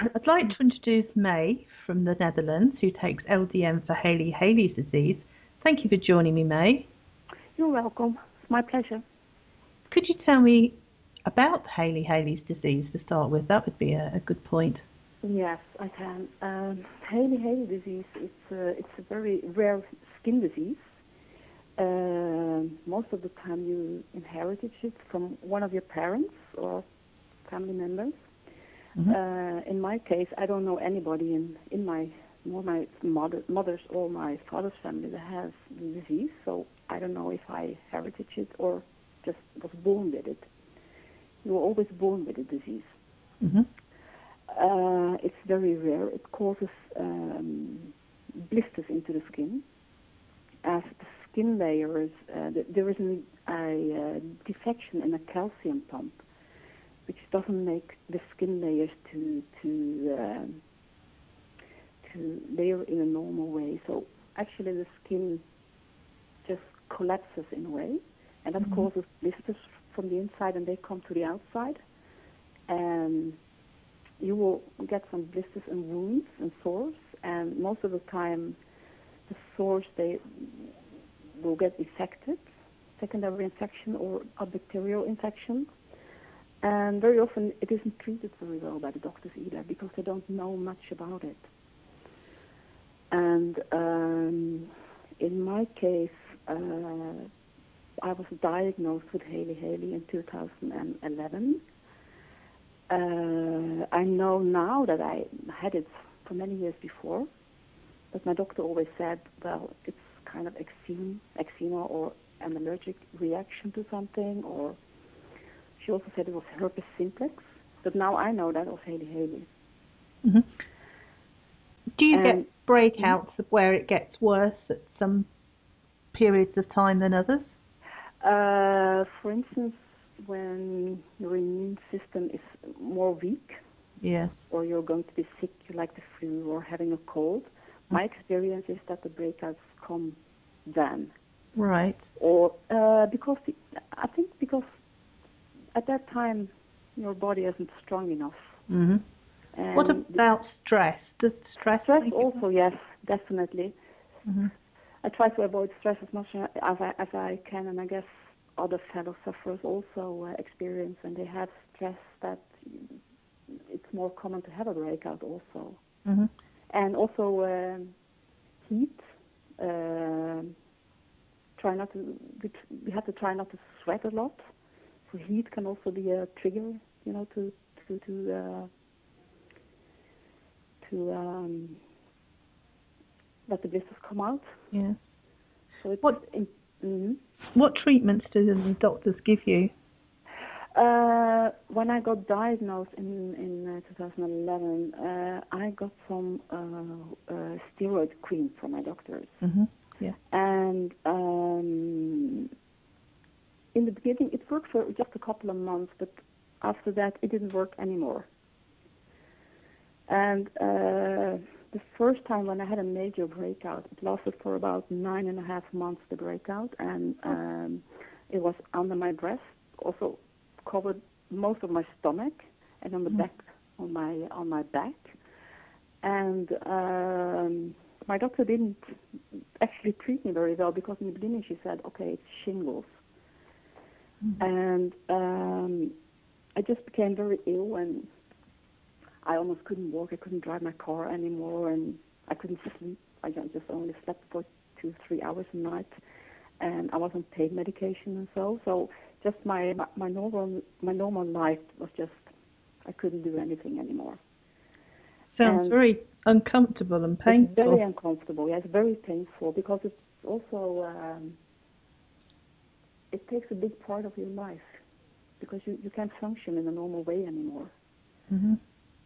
I'd like to introduce May from the Netherlands, who takes LDN for Hailey-Hailey's disease. Thank you for joining me, May. You're welcome. It's my pleasure. Could you tell me about Hailey-Hailey's disease to start with? That would be a, a good point. Yes, I can. Um, Hailey-Hailey disease it's a, it's a very rare skin disease. Uh, most of the time you inherited it from one of your parents or family members. Mm-hmm. Uh, in my case, I don't know anybody in, in my more my mother, mother's or my father's family that has the disease, so I don't know if I inherited it or just was born with it. You were always born with the disease. Mm-hmm. Uh, it's very rare. It causes um, blisters into the skin. As the skin layers, uh, there is an, a uh, defection in a calcium pump which doesn't make the skin layers to to um, to layer in a normal way. So actually, the skin just collapses in a way, and that mm-hmm. causes blisters from the inside, and they come to the outside, and you will get some blisters and wounds and sores, and most of the time, the sores they will get infected, secondary infection or a bacterial infection and very often it isn't treated very well by the doctors either because they don't know much about it. And um, in my case, uh, I was diagnosed with Hailey-Hailey in 2011. Uh, I know now that I had it for many years before, but my doctor always said, well, it's kind of eczema, eczema or an allergic reaction to something or she also said it was herpes simplex, but now I know that was Hailey-Hailey. Mm-hmm. Do you get breakouts of where it gets worse at some periods of time than others? Uh, for instance, when your immune system is more weak, yes, or you're going to be sick, like the flu or having a cold. Mm-hmm. My experience is that the breakouts come then. Right. Or uh, because the, I think because at that time your body isn't strong enough. Mm-hmm. What about stress? Does stress? Stress also, yes, definitely. Mm-hmm. I try to avoid stress as much as I, as I can, and I guess other fellow sufferers also uh, experience when they have stress that it's more common to have a breakout also. Mm-hmm. And also uh, heat. Uh, try not to. We have to try not to sweat a lot so heat can also be a trigger, you know, to to to uh, to um, let the blisters come out. Yeah. So it's what in, mm-hmm. what treatments do the doctors give you? Uh, when I got diagnosed in in uh, 2011, uh, I got some uh, uh, steroid cream from my doctors. Mm-hmm. Yeah. And um, in the beginning, it worked for just a couple of months, but after that, it didn't work anymore. And uh, the first time when I had a major breakout, it lasted for about nine and a half months, the breakout, and um, it was under my breast, also covered most of my stomach, and on the mm. back, on my on my back. And um, my doctor didn't actually treat me very well because in the beginning she said, okay, it's shingles. Mm-hmm. And um, I just became very ill, and I almost couldn't walk. I couldn't drive my car anymore, and I couldn't sleep. I just only slept for two, three hours a night, and I was on pain medication and so. So just my my normal my normal life was just I couldn't do anything anymore. Sounds and very uncomfortable and painful. very uncomfortable. Yes, very painful because it's also. Um, it takes a big part of your life because you, you can't function in a normal way anymore. Mm-hmm.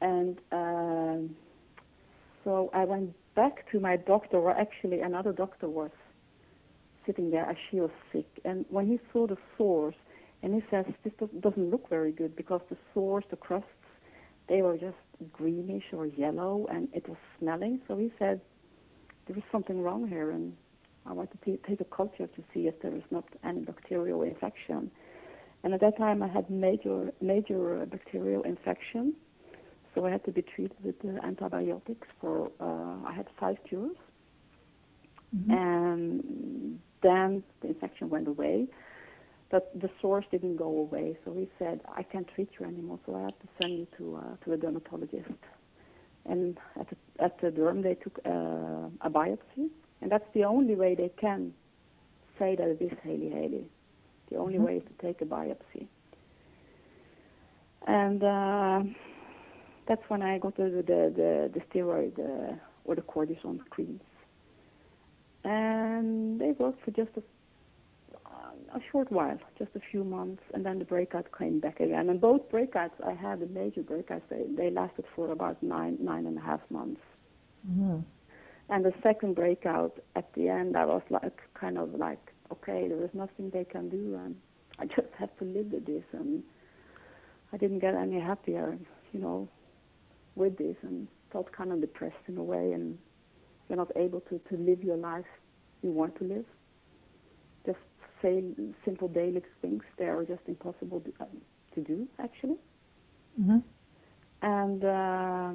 And um, so I went back to my doctor, or actually another doctor was sitting there as she was sick. And when he saw the sores, and he says, this doesn't look very good because the sores, the crusts, they were just greenish or yellow, and it was smelling. So he said, there is something wrong here, and I wanted to take a culture to see if there was not any bacterial infection. And at that time, I had major major bacterial infection. So I had to be treated with uh, antibiotics for, uh, I had five cures. Mhm. And then the infection went away, but the sores didn't go away. So he said, I can't treat you anymore, so I have to send you to, uh, to a dermatologist. And at the, at the derm, they took uh, a biopsy, and that's the only way they can say that it is Hailey-Hailey. The only Mhm. way is to take a biopsy. And uh, that's when I got the the the, the steroid uh, or the cortisone creams, and they worked for just a a short while, just a few months, and then the breakout came back again. And both breakouts I had, the major breakouts, they, they lasted for about nine nine and a half months. Mhm. And the second breakout at the end, I was like, kind of like, okay, there is nothing they can do, and I just have to live with this. And I didn't get any happier, you know, with this, and felt kind of depressed in a way, and you're not able to to live your life you want to live. Just say simple daily things; they are just impossible to, uh, to do, actually. Mhm. And uh,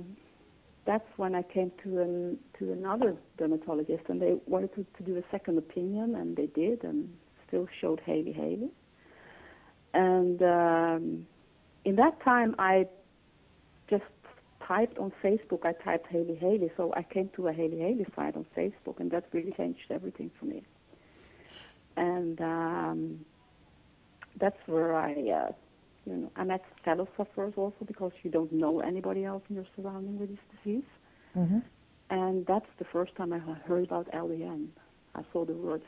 that's when I came to an to another dermatologist, and they wanted to, to do a second opinion, and they did, and still showed Hailey-Hailey. And um, in that time, I just typed on Facebook. I typed Hailey-Hailey, so I came to a Hailey-Hailey site on Facebook, and that really changed everything for me. And um, that's where I, uh, you know, I met fellow sufferers also because you don't know anybody else in your surrounding with this disease. Mhm. And that's the first time I heard about LDN. I saw the words,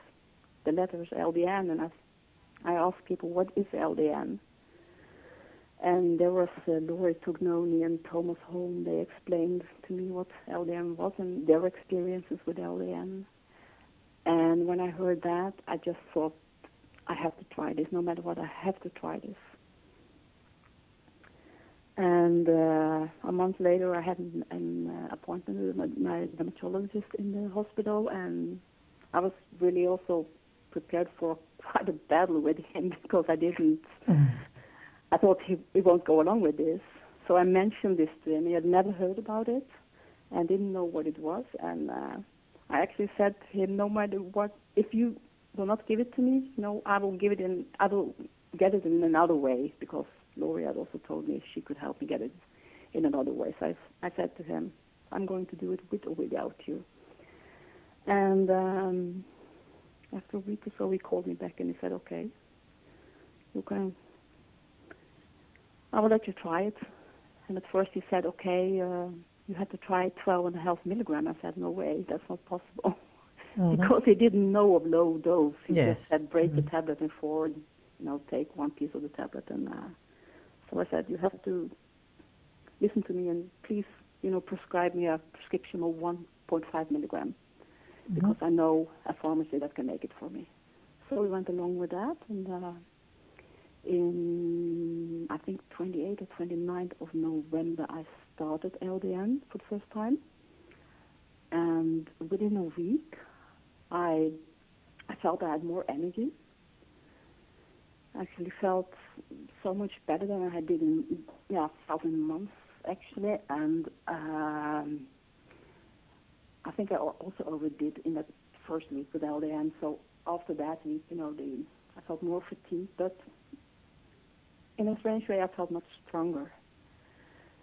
the letters LDN, and I, I asked people, what is LDN? And there was uh, Laurie Tugnoni and Thomas Holm. They explained to me what LDN was and their experiences with LDN. And when I heard that, I just thought, I have to try this. No matter what, I have to try this. And uh, a month later, I had an, an uh, appointment with my, my dermatologist in the hospital, and I was really also prepared for quite a battle with him because I didn't. Mhm. I thought he, he won't go along with this. So I mentioned this to him. He had never heard about it and didn't know what it was. And uh, I actually said to him, no matter what, if you will not give it to me, no, I will give it in. I will get it in another way because Laurie had also told me she could help me get it in another way. So I, I said to him, I'm going to do it with or without you. And um, after a week or so, he called me back and he said, okay, you can I will let you try it. And at first he said, okay, uh, you had to try 12 and a half milligram. I said, no way, that's not possible. Mhm. because he didn't know of low dose. He Yes. just said, break the Mhm. tablet in four, and, you know, take one piece of the tablet. And uh, so I said, you have to listen to me and please, you know, prescribe me a prescription of 1.5 milligram because Mhm. I know a pharmacy that can make it for me. So we went along with that, and uh, in I think 28th or 29th of November, I started LDN for the first time, and within a week, I I felt I had more energy. I actually felt so much better than I had did in yeah thousand months actually, and um, I think I also overdid in that first week with LDN. So after that week, you know, the I felt more fatigued, but in a strange way, I felt much stronger.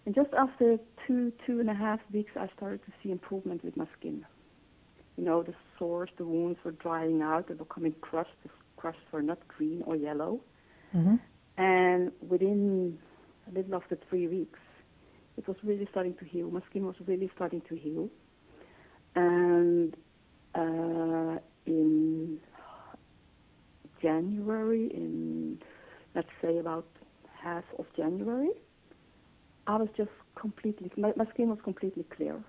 And just after two, two and a half weeks, I started to see improvement with my skin. You know, the sores, the wounds were drying out, they were becoming crushed. The crushed were not green or yellow. Mhm. And within a little after three weeks, it was really starting to heal. My skin was really starting to heal. And uh, in January, in let's say about half of January, I was just completely, my, my skin was completely clear.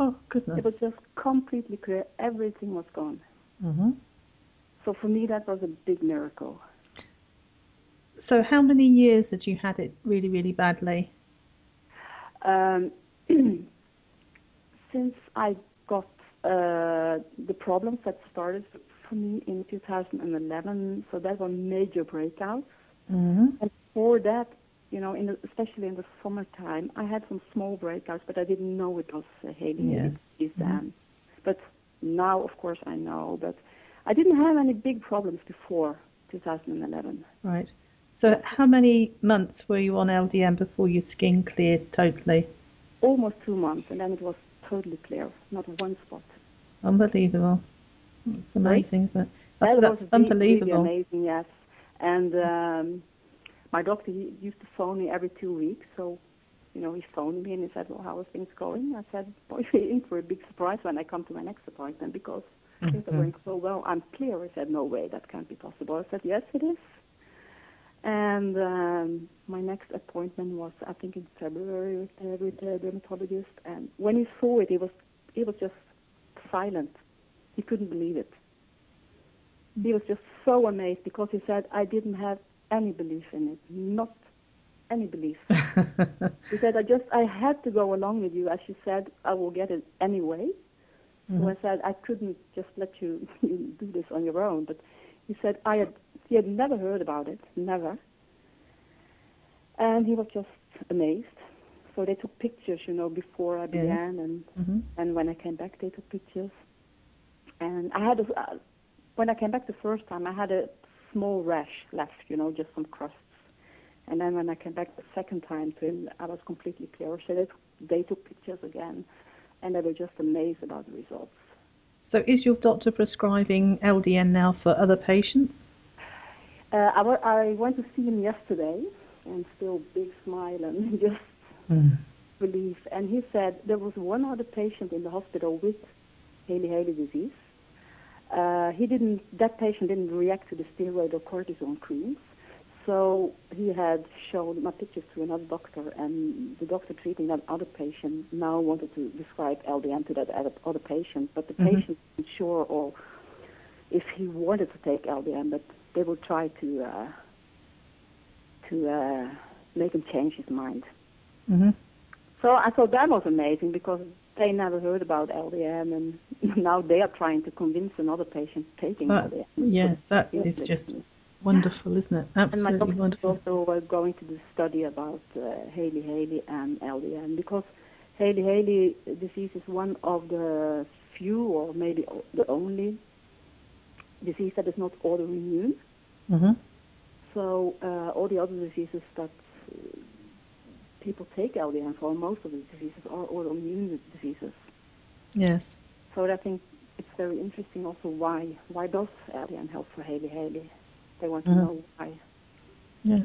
Oh goodness. It was just completely clear. Everything was gone. Mhm. So for me, that was a big miracle. So how many years had you had it really, really badly? Um, since I got uh, the problems that started for me in 2011, so that were major breakouts. Mhm. And for that, you know, in the, especially in the summertime, I had some small breakouts, but I didn't know it was uh, Hailey Yes. disease then. But now, of course, I know. But I didn't have any big problems before 2011. Right. So how many months were you on LDN before your skin cleared totally? Almost two months, and then it was totally clear, not one spot. Unbelievable. It's amazing, isn't it? That That's, was that's really, unbelievable. amazing, yes. And um, my doctor he used to phone me every two weeks, so you know he phoned me and he said, "Well, how are things going?" I said, "Boy, you're in for a big surprise when I come to my next appointment because things are Mhm. going so well. I'm clear." He said, "No way, that can't be possible." I said, "Yes, it is." And um, my next appointment was, I think, in February with, uh, with a dermatologist. And when he saw it, he was he was just silent. He couldn't believe it. He was just so amazed because he said, "I didn't have any belief in it, not any belief." He said, "I just I had to go along with you, as you said, I will get it anyway." So I said I couldn't just let you, you do this on your own. But he said I had he had never heard about it, never. And he was just amazed. So they took pictures, you know, before I began, and Mhm. and when I came back, they took pictures. And I had a, uh, when I came back the first time, I had a small rash left, you know, just some crusts. And then when I came back the second time to him, I was completely clear. So they, they took pictures again, and they were just amazed about the results. So is your doctor prescribing LDN now for other patients? Uh, I, wa- I went to see him yesterday, and still big smile and just relief. And he said there was one other patient in the hospital with Hailey-Hailey disease. Uh, he didn't. That patient didn't react to the steroid or cortisone creams. So he had shown my pictures to another doctor, and the doctor treating that other patient now wanted to describe LDN to that other- patient, but the Mhm. patient wasn't sure or if he wanted to take LDN, but they would try to uh, to uh, make him change his mind. hmm So I thought that was amazing because they never heard about LDN, and now they are trying to convince another patient taking That, LDN. yes, that is just. Wonderful, isn't it? And my Absolutely doctor is wonderful. also uh, going to do study about uh, Hailey-Hailey and LDN because Hailey-Hailey disease is one of the few, or maybe the only, disease that is not autoimmune. hmm So uh, all the other diseases that uh, people take LDN for, most of the diseases are autoimmune diseases. Yes. So I think it's very interesting also why why does LDN help for Hailey-Hailey? They want to Mhm. know why. Yeah.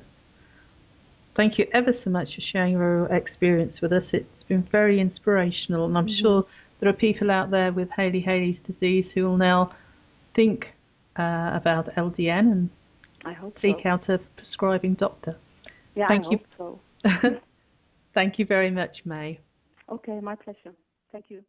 Thank you ever so much for sharing your experience with us. It's been very inspirational, and I'm Mhm. sure there are people out there with Hailey-Hailey's disease who will now think uh, about LDN and I hope seek so. out a prescribing doctor. Yeah, Thank I you. hope so. Thank you very much, May. Okay, my pleasure. Thank you.